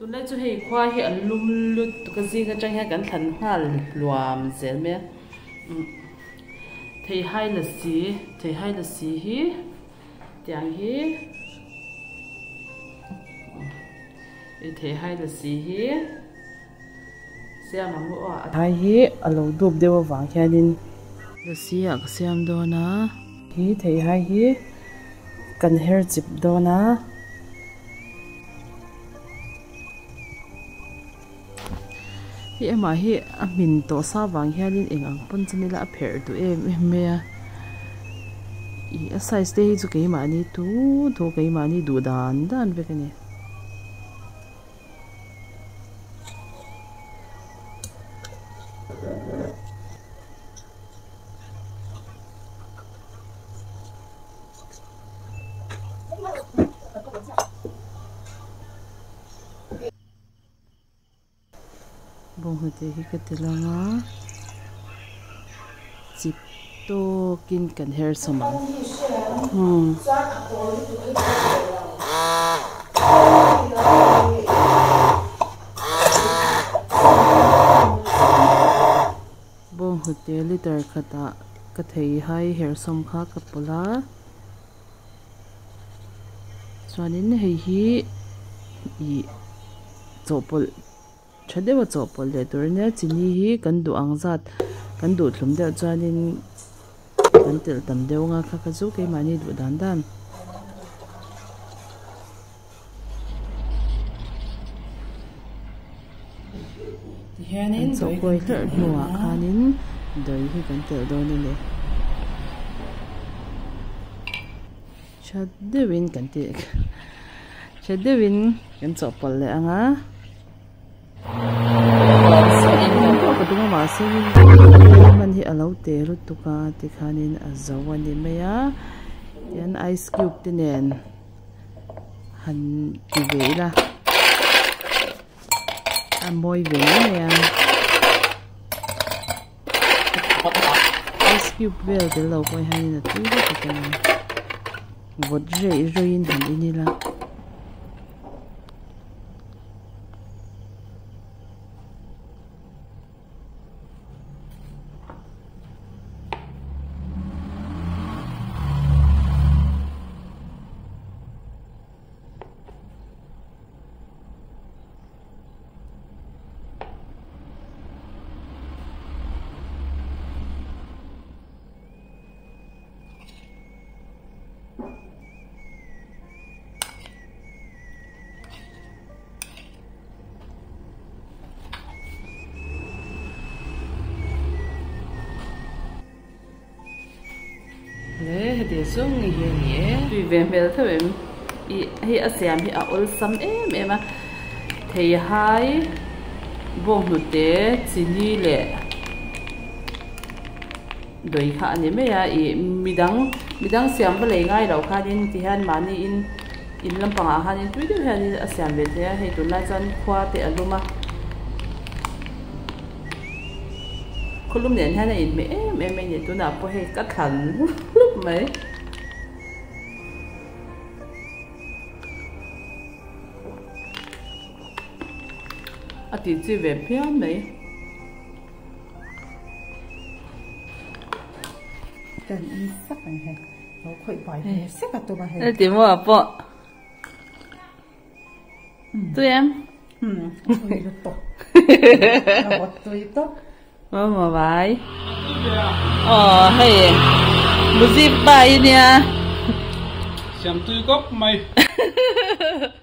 tu nãy chú hay khoa hi an lum lut tu cái gì cái trang hay kan thằng hoa luam zel me thầy hai là gì thầy hai là gì hi tiếng hi thầy hai là gì hi xem mà mua hai hi alo đục đều vàng kia nên là gì à xem đó na hi thầy hai hi kan hair chip đó na hi ema hi a min to sa wang hianin engang pon chani la pher tu em em me a i a size te hi chu ma ni tu tho ke ma ni du dan dan ve kani Thank you. hude hika tilanga jip to kin kan her soman hmm bom hude litar khata kathei hai her som kha kapula chuanin hei hi i chopol chadewa tsopo le durne chini hi gandu angzat gandu tlumde chanin gantil tamde nga kha khazu ke mani du dan dan hianin so koi ter nuwa khanin doi hi gantil do ni le. Chadewin gantil chadewin gan tsopo le anga. Có đúng mà sẽ hi alo te ru tuka ti khanin a zawani meya yan ice cube te han ti ve la a moi ice cube vel de lo koi hanin a tu ti kan rei rein han ini la le de sung ni he ni tui ve mel tha em i hi a siam hi a ol sam em em a thei hai bo hnu te chini le doi kha ani me ya i midang midang siam ba le ngai lo kha din ti han mani in in lampang a han in tui de han a siam ve te he tu lai chan khwa te aluma khulum nen hana in me em em ne tu na po he ka than mấy? À thì chỉ về phía mấy? Cần in sắc này hè. Nó khởi bài hè sắc là tôi bài Đây tìm mua bộ. Tụi em? Ừ tôi tốt. Tôi tốt. Mua mà bài. Ồ hay Music bài nha. Xem tôi gốc mày